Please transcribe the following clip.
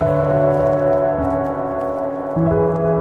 Thank you.